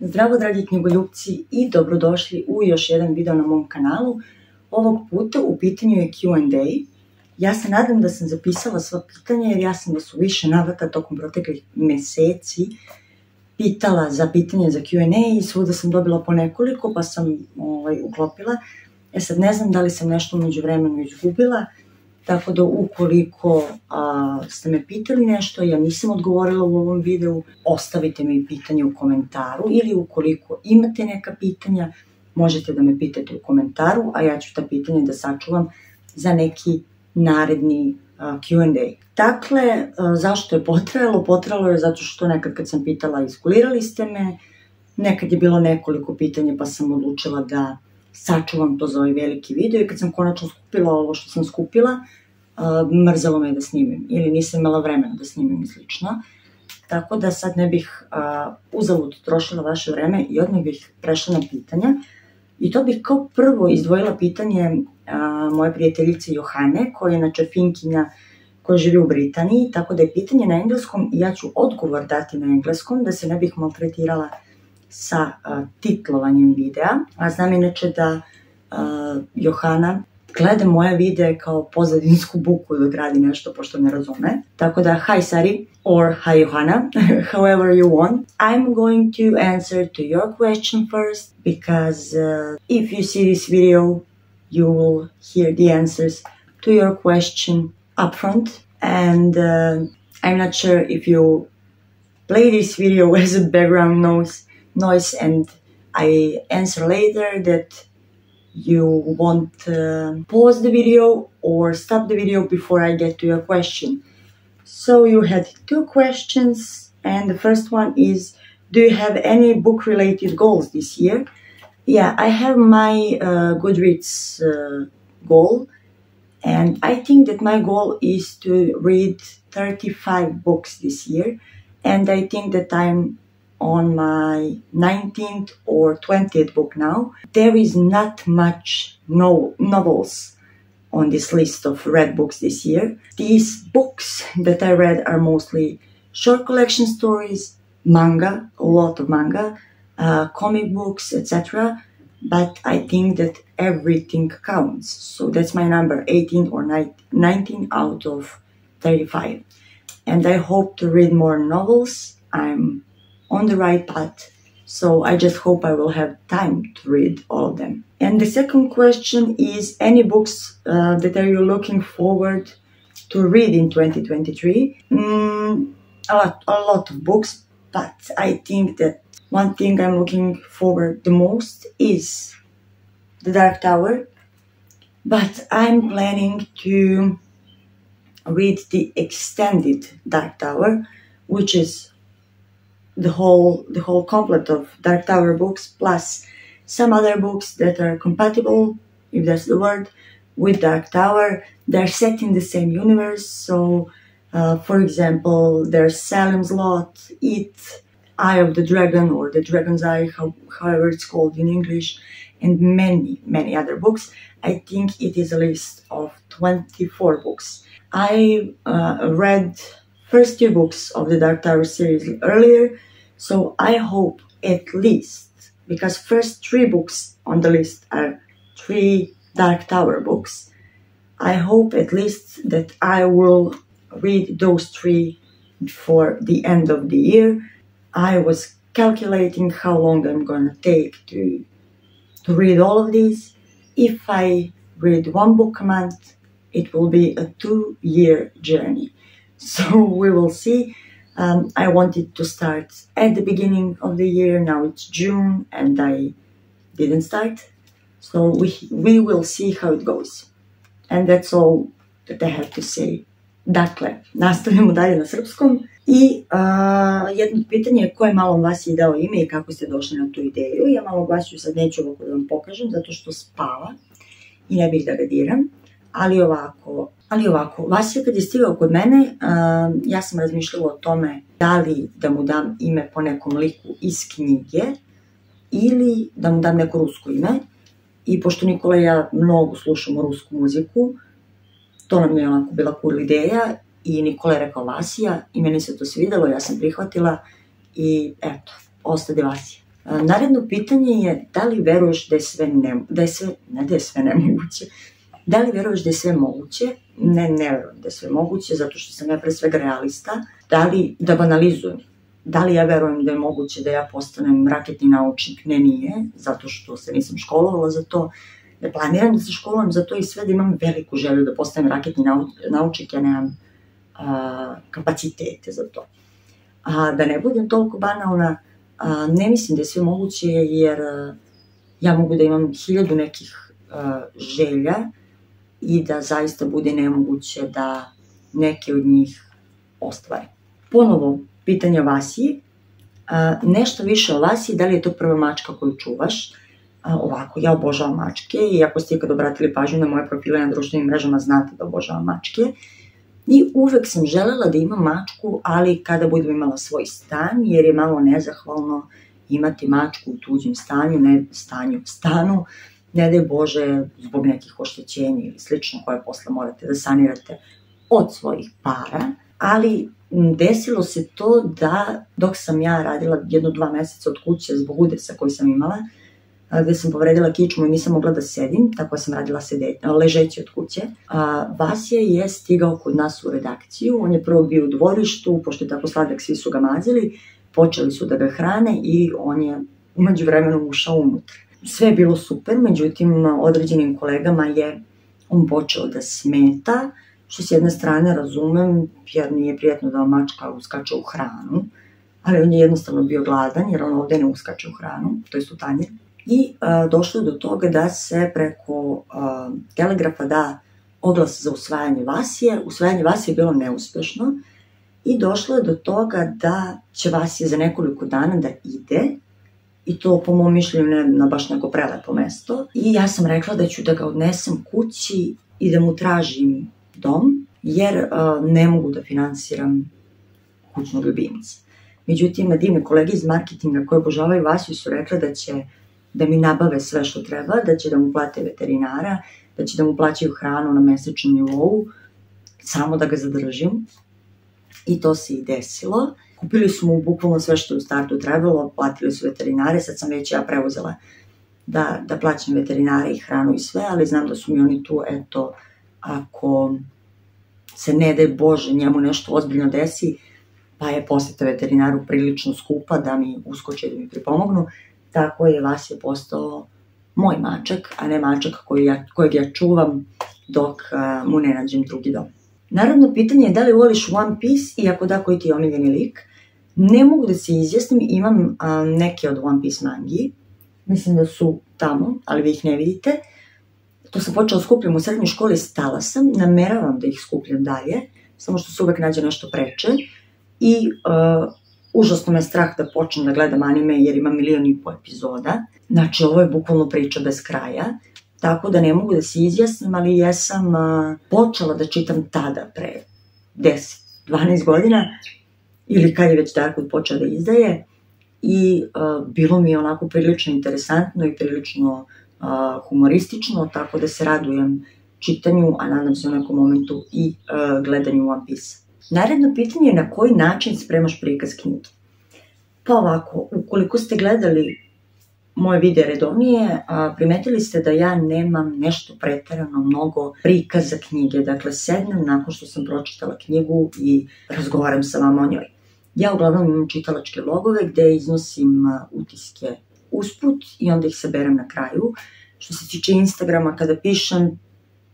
Zdravo dragi knjigoljubci i dobrodošli u još jedan video na mom kanalu. Ovog puta u pitanju je Q&A. Ja se nadam da sam zapisala sva pitanja jer ja sam vas u više navrata tokom proteklih meseci pitala za pitanje za Q&A i svuda sam dobila po nekoliko pa sam ovaj, uklopila. E sad ne znam da li sam nešto među vremenu izgubila, Tako da ukoliko a, ste me pitali nešto, ja nisam odgovorila u ovom videu, ostavite mi pitanje u komentaru ili ukoliko imate neka pitanja, možete da me pitate u komentaru, a ja ću ta pitanja da sačuvam za neki naredni Q&A. Dakle, zašto je potrajalo? Potrajalo je zato što nekad kad sam pitala iskulirali ste me, nekad je bilo nekoliko pitanja pa sam odlučila da sačuvam to za ovaj veliki video i kad sam konačno skupila ovo što sam skupila, mrzelo me da snimim ili nisam imala vremena da snimim i slično. Tako da sad ne bih uh, uzavut trošila vaše vreme i odmah bih prešla na pitanja. I to bih kao prvo izdvojila pitanje uh, moje prijateljice Johane, koja je inače finkinja koja živi u Britaniji, tako da je pitanje na engleskom i ja ću odgovor dati na engleskom, da se ne bih maltretirala sa titlovanjem videa. A znam inače da uh, Johana gleda moje videe kao pozadinsku buku dok radi nešto pošto ne razume. Tako da, hi Sari, or hi Johanna, however you want. I'm going to answer to your question first because uh, if you see this video, you will hear the answers to your question upfront. And uh, I'm not sure if you play this video as a background noise, noise and I answer later that you want to pause the video or stop the video before I get to your question. So you had two questions, and the first one is Do you have any book related goals this year? Yeah, I have my uh, Goodreads uh, goal, and I think that my goal is to read 35 books this year, and I think that I'm on my 19th or 20th book now. There is not much no novels on this list of read books this year. These books that I read are mostly short collection stories, manga, a lot of manga, uh, comic books, etc. But I think that everything counts. So that's my number 18 or 19 out of 35. And I hope to read more novels. I'm on the right path. So I just hope I will have time to read all of them. And the second question is any books uh, that are you looking forward to read in 2023? Mm, a lot, a lot of books, but I think that one thing I'm looking forward the most is The Dark Tower. But I'm planning to read the extended Dark Tower, which is the whole the whole complement of Dark Tower books plus some other books that are compatible, if that's the word, with Dark Tower. They're set in the same universe, so uh, for example, there's Salem's Lot, It, Eye of the Dragon, or The Dragon's Eye, how, however it's called in English, and many, many other books. I think it is a list of 24 books. I uh, read first two books of the Dark Tower series earlier, so I hope at least, because first three books on the list are three Dark Tower books, I hope at least that I will read those three before the end of the year. I was calculating how long I'm gonna take to to read all of these. If I read one book a month, it will be a two year journey. So we will see. Um, I wanted to start at the beginning of the year. Now it's June and I didn't start. So we, we will see how it goes. And that's all that I have to say. Dakle, nastavljamo dalje na srpskom. I uh, jedno pitanje je ko je malo vas je dao ime i kako ste došli na tu ideju. Ja malo Vasiju sad neću ovako da vam pokažem zato što spava i ne bih da ga diram. Ali ovako, Ali ovako, Vasija kad je stigao kod mene, uh, ja sam razmišljala o tome da li da mu dam ime po nekom liku iz knjige ili da mu dam neko rusko ime. I pošto Nikola i ja mnogo slušamo rusku muziku, to nam je onako bila cool ideja i Nikola je rekao Vasija i meni se to svidelo, ja sam prihvatila i eto, ostade Vasija. A, naredno pitanje je da li veruješ da je sve, ne, da je sve, ne da je sve nemoguće, da li veruješ da je sve moguće? Ne, ne verujem da je sve moguće, zato što sam ja pre svega realista. Da li, da banalizujem, da li ja verujem da je moguće da ja postanem raketni naučnik? Ne, nije, zato što se nisam školovala za to. Ne planiram da se školujem za to i sve da imam veliku želju da postanem raketni naučnik, ja nemam a, kapacitete za to. A da ne budem toliko banalna, a, ne mislim da je sve moguće jer a, ja mogu da imam hiljadu nekih a, želja i da zaista bude nemoguće da neke od njih ostvare. Ponovo, pitanje o Vasiji. Nešto više o Vasiji, da li je to prva mačka koju čuvaš? Ovako, ja obožavam mačke i ako ste ikad obratili pažnju na moje profile na društvenim mrežama, znate da obožavam mačke. I uvek sam želela da imam mačku, ali kada budem imala svoj stan, jer je malo nezahvalno imati mačku u tuđem stanju, ne stanju, stanu, ne daj Bože, zbog nekih oštećenja ili slično koje posle morate da sanirate od svojih para, ali desilo se to da dok sam ja radila jedno dva meseca od kuće zbog udesa koji sam imala, gde sam povredila kičmu i nisam mogla da sedim, tako sam radila sede, ležeći od kuće. A, Vasija je stigao kod nas u redakciju, on je prvo bio u dvorištu, pošto je tako sladak, svi su ga mazili, počeli su da ga hrane i on je umeđu vremenu ušao unutra. Sve je bilo super, međutim, određenim kolegama je on počeo da smeta, što s jedne strane razumem, jer nije prijetno da mačka uskače u hranu, ali on je jednostavno bio gladan, jer on ovde ne uskače u hranu, to je u. I a, došlo je do toga da se preko a, telegrafa da oglas za usvajanje Vasije. Usvajanje Vasije je bilo neuspešno i došlo je do toga da će Vasije za nekoliko dana da ide i to po mom mišljenju ne na baš neko prelepo mesto. I ja sam rekla da ću da ga odnesem kući i da mu tražim dom, jer uh, ne mogu da finansiram kućnog ljubimca. Međutim, divne kolege iz marketinga koje obožavaju Vasiju su rekle da će da mi nabave sve što treba, da će da mu plate veterinara, da će da mu plaćaju hranu na mesečnom nivou, samo da ga zadržim. I to se i desilo. Kupili su mu bukvalno sve što je u startu trebalo, platili su veterinare, sad sam već ja preuzela da, da plaćam veterinare i hranu i sve, ali znam da su mi oni tu, eto, ako se ne daj Bože njemu nešto ozbiljno desi, pa je poseta veterinaru prilično skupa da mi uskoče da mi pripomognu, tako je Vasija postao moj mačak, a ne mačak koji ja, kojeg ja čuvam dok a, mu ne nađem drugi dom. Narodno pitanje je da li voliš One Piece i ako da, koji ti je omiljeni lik? Ne mogu da se izjasnim, imam a, neke od One Piece mangi, mislim da su tamo, ali vi ih ne vidite. To sam počela da skupljam u srednjoj školi, stala sam, nameravam da ih skupljam dalje, samo što se uvek nađe nešto preče. I uh, užasno me strah da počnem da gledam anime jer ima milion i po epizoda. Znači, ovo je bukvalno priča bez kraja. Tako da ne mogu da se izjasnim, ali jesam uh, počela da čitam tada, pre 10, 12 godina, ili kad je već Darkwood počeo da izdaje, i uh, bilo mi je onako prilično interesantno i prilično uh, humoristično, tako da se radujem čitanju, a nadam se u nekom momentu i uh, gledanju One Piece. Naredno pitanje je na koji način spremaš prikaz knjige. Pa ovako, ukoliko ste gledali moje videe redovnije, primetili ste da ja nemam nešto pretarano mnogo prikaza knjige. Dakle, sednem nakon što sam pročitala knjigu i razgovaram sa vama o njoj. Ja uglavnom imam čitalačke logove gde iznosim utiske usput i onda ih saberem na kraju. Što se tiče Instagrama, kada pišem,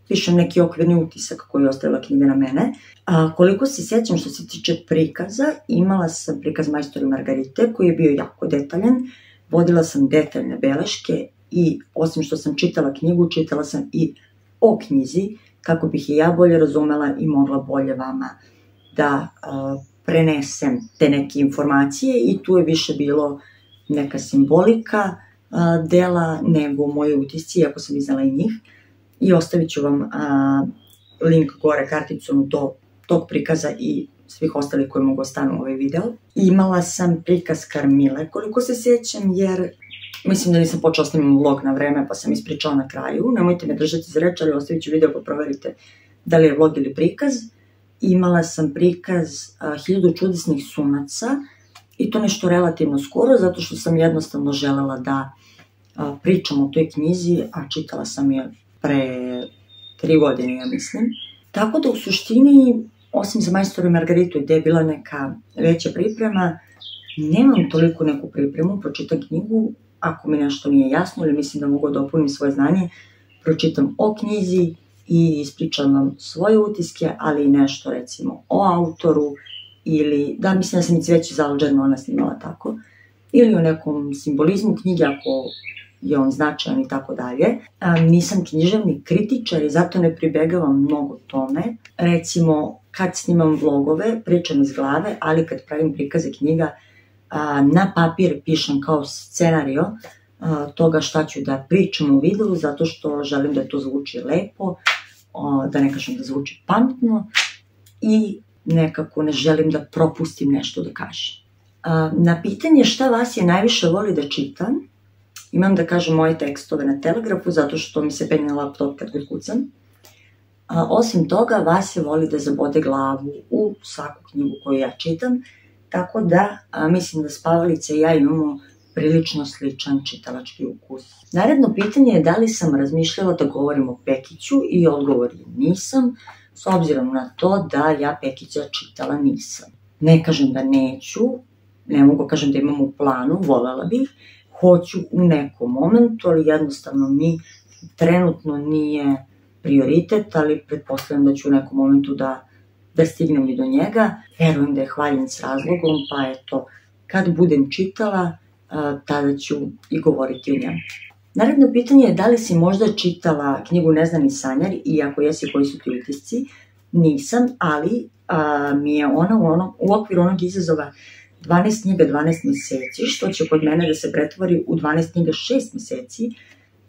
pišem neki okvirni utisak koji je ostavila knjiga na mene. A, koliko se sjećam što se tiče prikaza, imala sam prikaz Majstori Margarite koji je bio jako detaljan. Vodila sam detaljne beleške i osim što sam čitala knjigu, čitala sam i o knjizi kako bih je ja bolje razumela i mogla bolje vama da a, prenesem te neke informacije i tu je više bilo neka simbolika a, dela nego moje utisci, ako sam iznala i njih. I ostavit ću vam a, link gore karticom do tog prikaza i svih ostalih koji mogu ostanu u ovaj video. Imala sam prikaz Karmile, koliko se sjećam, jer mislim da nisam počela snimam vlog na vreme, pa sam ispričala na kraju. Nemojte me držati za reč, ali ostavit ću video pa proverite da li je vlog ili prikaz. Imala sam prikaz a, Hiljadu čudesnih sunaca, i to nešto relativno skoro, zato što sam jednostavno želela da a, pričam o toj knjizi, a čitala sam je pre tri godine, ja mislim. Tako da u suštini, osim za majstore Margaritu, gde je bila neka veća priprema, nemam toliko neku pripremu, pročitam knjigu, ako mi nešto nije jasno ili mislim da mogu da opunim svoje znanje, pročitam o knjizi i ispričam vam svoje utiske, ali i nešto recimo o autoru ili, da mislim da sam i cveću za ona snimala tako, ili o nekom simbolizmu knjige ako je on značajan i tako dalje. Nisam književni kritičar i zato ne pribegavam mnogo tome. Recimo, kad snimam vlogove, pričam iz glave, ali kad pravim prikaze knjiga, na papir pišem kao scenario toga šta ću da pričam u videu, zato što želim da to zvuči lepo, da ne kažem da zvuči pametno i nekako ne želim da propustim nešto da kažem. Na pitanje šta vas je najviše voli da čitam, imam da kažem moje tekstove na Telegrafu, zato što mi se penje laptop kad god kucam. A, osim toga, vas je voli da zabode glavu u svaku knjigu koju ja čitam, tako da a, mislim da Spavalica i ja imamo prilično sličan čitalački ukus. Naredno pitanje je da li sam razmišljala da govorim o Pekiću i odgovor je nisam, s obzirom na to da ja Pekića čitala nisam. Ne kažem da neću, ne mogu kažem da imam u planu, volela bih, hoću u nekom momentu, ali jednostavno mi trenutno nije prioritet, ali pretpostavljam da ću u nekom momentu da, da stignem i do njega. Verujem da je hvaljen s razlogom, pa eto, kad budem čitala, tada ću i govoriti o njemu. Naredno pitanje je da li si možda čitala knjigu Neznani sanjar i ako jesi koji su ti utisci, nisam, ali a, mi je ona u, ono, u okviru onog izazova 12 knjiga 12 meseci, što će kod mene da se pretvori u 12 knjiga 6 meseci,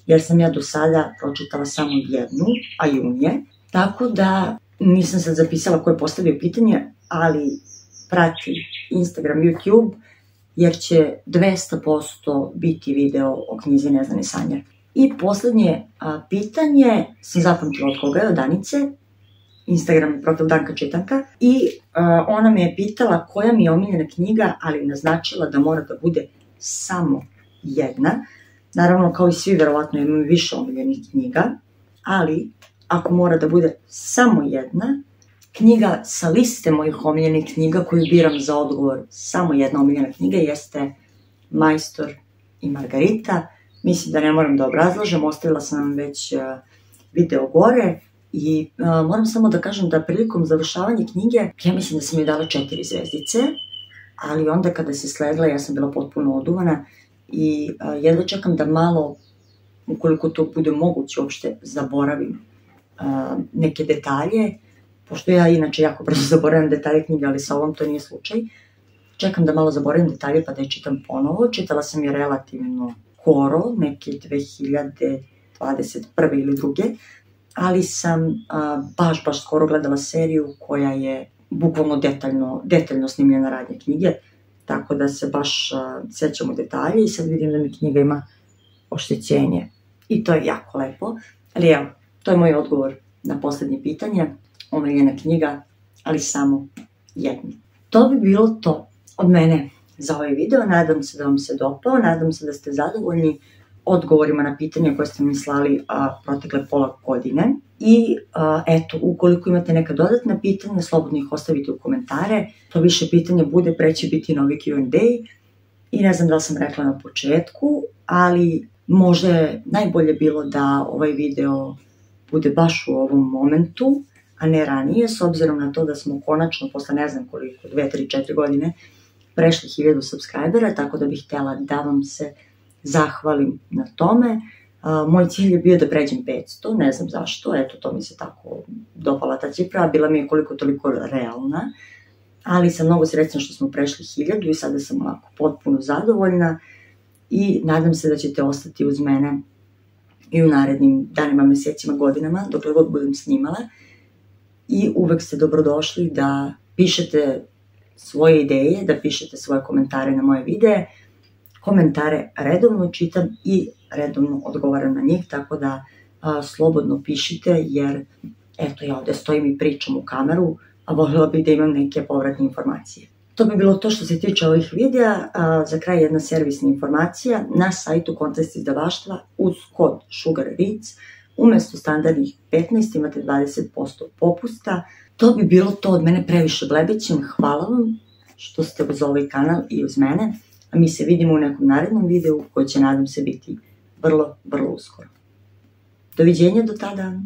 jer sam ja do sada pročitala samo jednu, a jun je, tako da nisam sad zapisala ko je postavio pitanje, ali prati Instagram, YouTube, jer će 200% biti video o knjizi Neznani sanjar. I poslednje a, pitanje sam zapamtila od koga je, od Danice, Instagram profil Danka Čitanka i uh, ona me je pitala koja mi je omiljena knjiga, ali naznačila da mora da bude samo jedna. Naravno, kao i svi, verovatno imam više omiljenih knjiga, ali ako mora da bude samo jedna, knjiga sa liste mojih omiljenih knjiga koju biram za odgovor, samo jedna omiljena knjiga jeste Majstor i Margarita. Mislim da ne moram da obrazlažem, ostavila sam vam već uh, video gore. I a, moram samo da kažem da prilikom završavanja knjige, ja mislim da sam joj dala četiri zvezdice, ali onda kada se slegla, ja sam bila potpuno oduvana i a, jedva čekam da malo, ukoliko to bude moguće uopšte, zaboravim neke detalje, pošto ja inače jako brzo zaboravim detalje knjige, ali sa ovom to nije slučaj. Čekam da malo zaboravim detalje pa da je čitam ponovo. Čitala sam je relativno skoro, neke 2021. ili druge, ali sam a, baš, baš skoro gledala seriju koja je bukvalno detaljno, detaljno snimljena radnje knjige, tako da se baš a, sećamo detalje i sad vidim da mi knjiga ima oštećenje. I to je jako lepo. Ali evo, to je moj odgovor na poslednje pitanje. Omiljena knjiga, ali samo jedni. To bi bilo to od mene za ovaj video. Nadam se da vam se dopao, nadam se da ste zadovoljni odgovorima na pitanja koje ste mi slali a, protekle pola godine. I eto, ukoliko imate neka dodatna pitanja, slobodno ih ostavite u komentare. To više pitanja bude, preće biti novi Q&A. I ne znam da li sam rekla na početku, ali možda je najbolje bilo da ovaj video bude baš u ovom momentu, a ne ranije, s obzirom na to da smo konačno, posle ne znam koliko, 2, 3, 4 godine, prešli 1000 subscribera, tako da bih htela da vam se zahvalim na tome. Uh, moj cilj je bio da pređem 500, ne znam zašto, eto to mi se tako dopala ta cifra, bila mi je koliko toliko realna, ali sam mnogo srećna što smo prešli 1000 i sada sam ovako potpuno zadovoljna i nadam se da ćete ostati uz mene i u narednim danima, mesecima, godinama, dokle god budem snimala. I uvek ste dobrodošli da pišete svoje ideje, da pišete svoje komentare na moje videe, komentare redovno čitam i redovno odgovaram na njih, tako da a, slobodno pišite, jer eto ja ovde stojim i pričam u kameru, a voljela bih da imam neke povratne informacije. To bi bilo to što se tiče ovih videa. A, za kraj jedna servisna informacija. Na sajtu Kontest izdavaštva uz kod Sugar Reads umesto standardnih 15 imate 20% popusta. To bi bilo to od mene previše blebećem. Hvala vam što ste uz ovaj kanal i uz mene. A mi se vidimo u nekom narednom videu koji će nadam se biti vrlo, vrlo uskoro. Doviđenja do tada.